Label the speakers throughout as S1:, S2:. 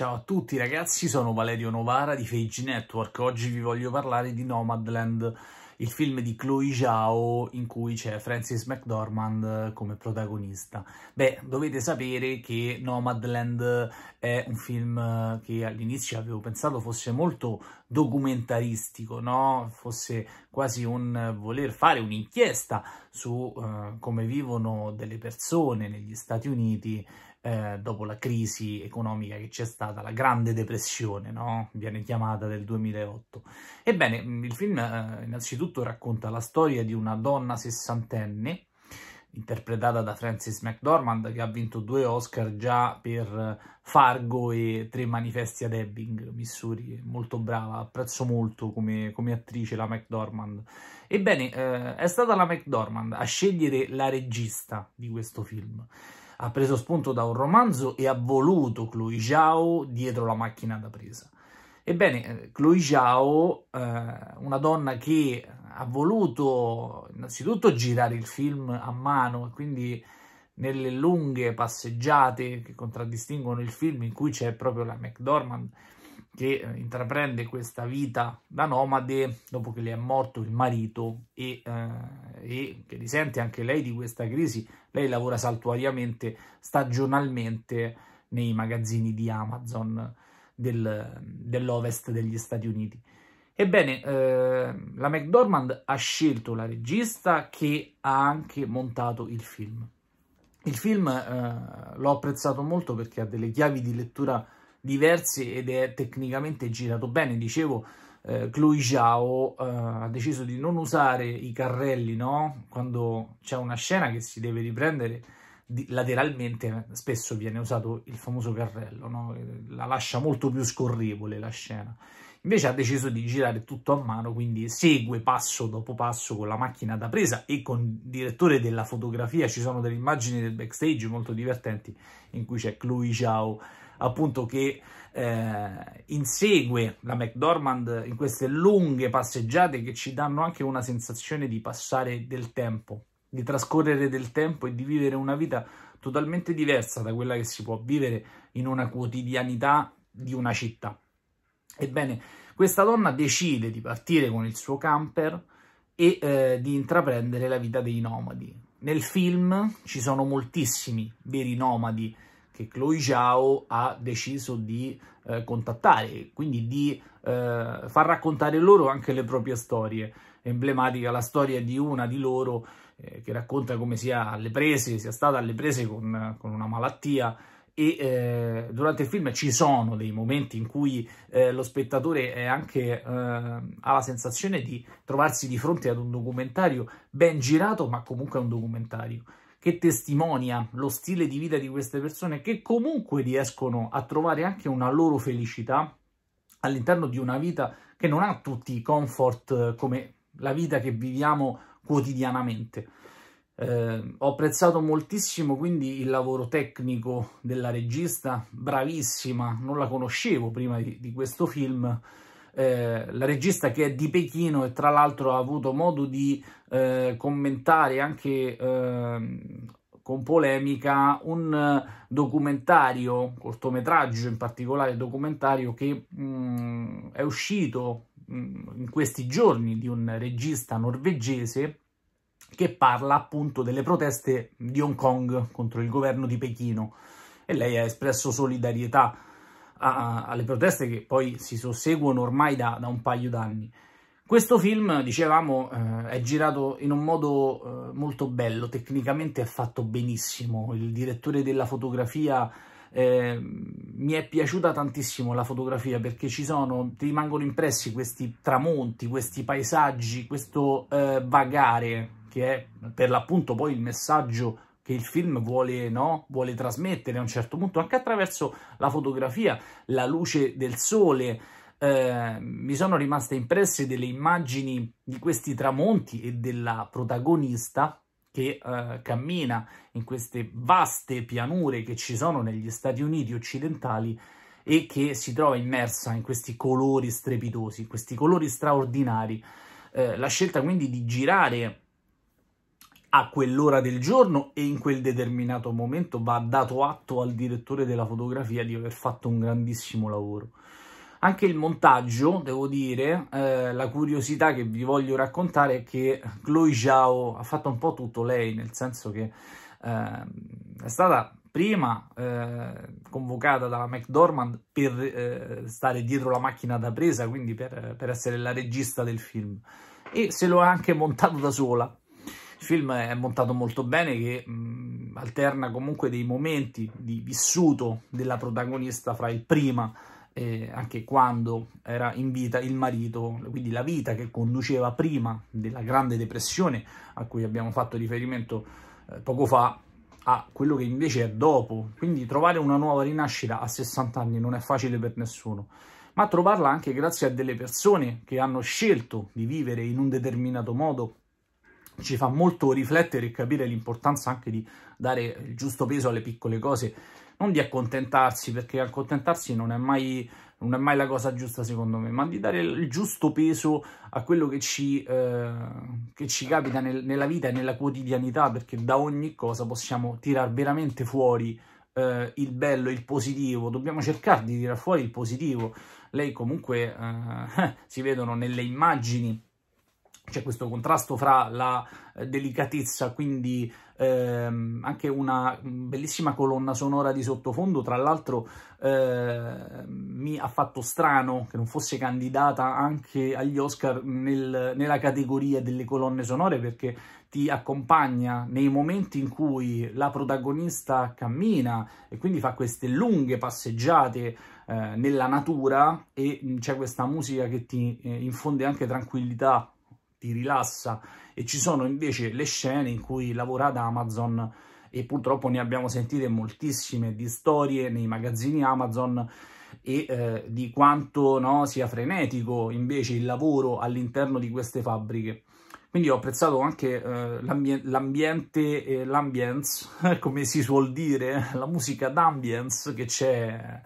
S1: Ciao a tutti ragazzi, sono Valerio Novara di Fage Network. Oggi vi voglio parlare di Nomadland, il film di Chloe Zhao in cui c'è Francis McDormand come protagonista. Beh, dovete sapere che Nomadland è un film che all'inizio avevo pensato fosse molto documentaristico, no? Fosse quasi un voler fare un'inchiesta su uh, come vivono delle persone negli Stati Uniti eh, dopo la crisi economica che c'è stata, la Grande Depressione, no? viene chiamata del 2008. Ebbene, mm, il film eh, innanzitutto racconta la storia di una donna sessantenne, interpretata da Frances McDormand, che ha vinto due Oscar già per Fargo e Tre manifesti ad Ebbing, Missouri, molto brava, apprezzo molto come, come attrice la McDormand. Ebbene, eh, è stata la McDormand a scegliere la regista di questo film ha preso spunto da un romanzo e ha voluto Chloe Zhao dietro la macchina da presa. Ebbene, eh, Chloe Zhao, eh, una donna che ha voluto innanzitutto girare il film a mano e quindi nelle lunghe passeggiate che contraddistinguono il film in cui c'è proprio la McDormand che eh, intraprende questa vita da nomade dopo che le è morto il marito e, eh, e, che risente anche lei di questa crisi. Lei lavora saltuariamente, stagionalmente nei magazzini di Amazon del, dell'ovest degli Stati Uniti. Ebbene, eh, la McDormand ha scelto la regista che ha anche montato il film. Il film eh, l'ho apprezzato molto perché ha delle chiavi di lettura diverse ed è tecnicamente girato bene. Dicevo, eh, Chloe Zhao eh, ha deciso di non usare i carrelli, no? Quando c'è una scena che si deve riprendere di, lateralmente, spesso viene usato il famoso carrello, no? La lascia molto più scorrevole la scena. Invece ha deciso di girare tutto a mano, quindi segue passo dopo passo con la macchina da presa e con il direttore della fotografia. Ci sono delle immagini del backstage molto divertenti in cui c'è Chloe Zhao appunto che eh, insegue la McDormand in queste lunghe passeggiate che ci danno anche una sensazione di passare del tempo, di trascorrere del tempo e di vivere una vita totalmente diversa da quella che si può vivere in una quotidianità di una città. Ebbene, questa donna decide di partire con il suo camper e eh, di intraprendere la vita dei nomadi. Nel film ci sono moltissimi veri nomadi che Chloe Zhao ha deciso di eh, contattare, quindi di eh, far raccontare loro anche le proprie storie. Emblematica la storia di una di loro eh, che racconta come sia alle prese, sia stata alle prese con, con una malattia e eh, durante il film ci sono dei momenti in cui eh, lo spettatore anche, eh, ha la sensazione di trovarsi di fronte ad un documentario ben girato, ma comunque è un documentario che testimonia lo stile di vita di queste persone che comunque riescono a trovare anche una loro felicità all'interno di una vita che non ha tutti i comfort eh, come la vita che viviamo quotidianamente. Eh, ho apprezzato moltissimo quindi il lavoro tecnico della regista, bravissima, non la conoscevo prima di, di questo film, eh, la regista che è di Pechino e tra l'altro ha avuto modo di eh, commentare anche eh, con polemica un documentario, cortometraggio in particolare documentario che mh, mm, è uscito mh, mm, in questi giorni di un regista norvegese che parla appunto delle proteste di Hong Kong contro il governo di Pechino. E lei ha espresso solidarietà a, alle proteste che poi si susseguono ormai da, da un paio d'anni. Questo film, dicevamo, eh, è girato in un modo eh, molto bello, tecnicamente è fatto benissimo, il direttore della fotografia eh, mi è piaciuta tantissimo la fotografia perché ci sono, ti rimangono impressi questi tramonti, questi paesaggi, questo eh, vagare che è per l'appunto poi il messaggio che il film vuole, no? vuole trasmettere a un certo punto, anche attraverso la fotografia, la luce del sole. Eh, mi sono rimaste impresse delle immagini di questi tramonti e della protagonista che eh, cammina in queste vaste pianure che ci sono negli Stati Uniti occidentali e che si trova immersa in questi colori strepitosi, questi colori straordinari. Eh, la scelta quindi di girare a quell'ora del giorno e in quel determinato momento va dato atto al direttore della fotografia di aver fatto un grandissimo lavoro. Anche il montaggio, devo dire, eh, la curiosità che vi voglio raccontare è che Chloe Zhao ha fatto un po' tutto lei, nel senso che eh, è stata prima eh, convocata dalla McDormand per eh, stare dietro la macchina da presa, quindi per, per essere la regista del film, e se lo ha anche montato da sola. Il film è montato molto bene, che mh, alterna comunque dei momenti di vissuto della protagonista fra il prima eh, anche quando era in vita il marito, quindi la vita che conduceva prima della Grande Depressione a cui abbiamo fatto riferimento eh, poco fa, a quello che invece è dopo. Quindi trovare una nuova rinascita a 60 anni non è facile per nessuno, ma trovarla anche grazie a delle persone che hanno scelto di vivere in un determinato modo ci fa molto riflettere e capire l'importanza anche di dare il giusto peso alle piccole cose. Non di accontentarsi, perché accontentarsi non è mai, non è mai la cosa giusta secondo me, ma di dare il giusto peso a quello che ci, eh, che ci capita nel, nella vita e nella quotidianità, perché da ogni cosa possiamo tirare veramente fuori eh, il bello, il positivo, dobbiamo cercare di tirare fuori il positivo. Lei comunque eh, si vedono nelle immagini c'è questo contrasto fra la eh, delicatezza, quindi ehm, anche una bellissima colonna sonora di sottofondo, tra l'altro eh, mi ha fatto strano che non fosse candidata anche agli Oscar nel, nella categoria delle colonne sonore perché ti accompagna nei momenti in cui la protagonista cammina e quindi fa queste lunghe passeggiate eh, nella natura e c'è questa musica che ti eh, infonde anche tranquillità ti rilassa e ci sono invece le scene in cui lavora ad Amazon e purtroppo ne abbiamo sentite moltissime di storie nei magazzini Amazon e eh, di quanto no, sia frenetico invece il lavoro all'interno di queste fabbriche. Quindi ho apprezzato anche eh, l'ambiente e l'ambience, come si suol dire, la musica d'ambience che c'è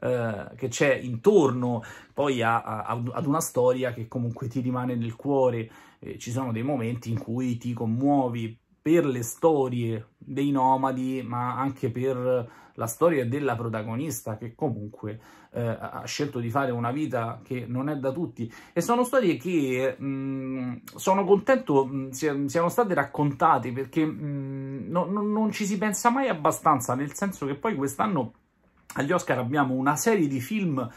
S1: eh, intorno poi a, a, ad una storia che comunque ti rimane nel cuore. Eh, ci sono dei momenti in cui ti commuovi per le storie dei nomadi, ma anche per la storia della protagonista che comunque eh, ha scelto di fare una vita che non è da tutti. E sono storie che mh, mm, sono contento mh, mm, siano state raccontate perché mh, mm, no, no, non ci si pensa mai abbastanza nel senso che poi quest'anno agli Oscar abbiamo una serie di film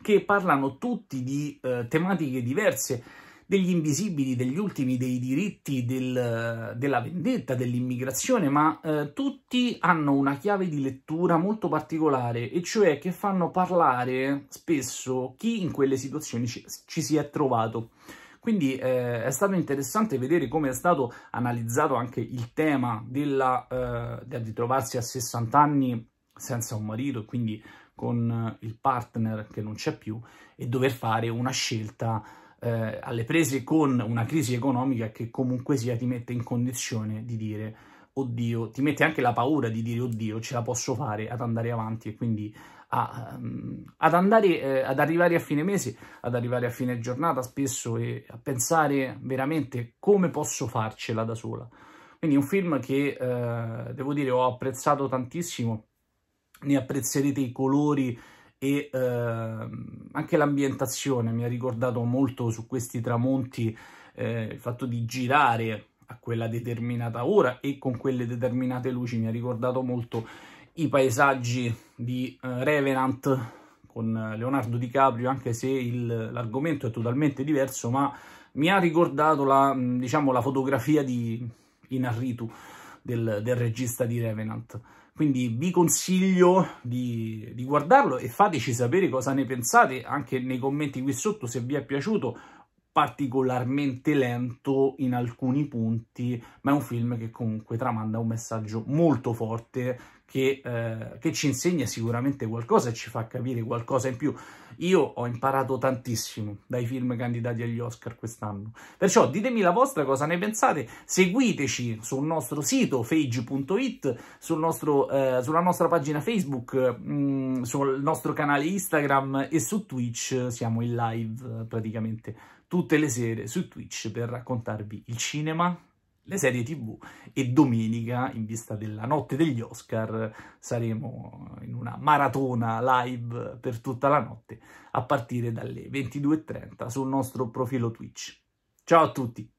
S1: che parlano tutti di eh, tematiche diverse degli invisibili, degli ultimi, dei diritti, del, della vendetta, dell'immigrazione, ma eh, tutti hanno una chiave di lettura molto particolare, e cioè che fanno parlare spesso chi in quelle situazioni ci, ci si è trovato. Quindi eh, è stato interessante vedere come è stato analizzato anche il tema della, eh, del ritrovarsi a 60 anni senza un marito quindi con il partner che non c'è più e dover fare una scelta eh, alle prese con una crisi economica che comunque sia ti mette in condizione di dire oddio, ti mette anche la paura di dire oddio, ce la posso fare ad andare avanti e quindi a, um, ad, andare, eh, ad arrivare a fine mese, ad arrivare a fine giornata spesso e a pensare veramente come posso farcela da sola. Quindi un film che, eh, devo dire, ho apprezzato tantissimo, ne apprezzerete i colori, e eh, anche l'ambientazione mi ha ricordato molto su questi tramonti eh, il fatto di girare a quella determinata ora e con quelle determinate luci. Mi ha ricordato molto i paesaggi di eh, Revenant con Leonardo DiCaprio anche se l'argomento è totalmente diverso ma mi ha ricordato la, diciamo, la fotografia di Inarritu del, del regista di Revenant quindi vi consiglio di, di, guardarlo e fateci sapere cosa ne pensate anche nei commenti qui sotto se vi è piaciuto particolarmente lento in alcuni punti, ma è un film che comunque tramanda un messaggio molto forte che, eh, che, ci insegna sicuramente qualcosa e ci fa capire qualcosa in più. Io ho imparato tantissimo dai film candidati agli Oscar quest'anno. Perciò ditemi la vostra cosa ne pensate, seguiteci sul nostro sito fage.it, sul eh, sulla nostra pagina Facebook, mh, mm, sul nostro canale Instagram e su Twitch siamo in live praticamente tutte le sere su Twitch per raccontarvi il cinema, le serie tv e domenica, in vista della notte degli Oscar, saremo in una maratona live per tutta la notte a partire dalle 22.30 sul nostro profilo Twitch. Ciao a tutti!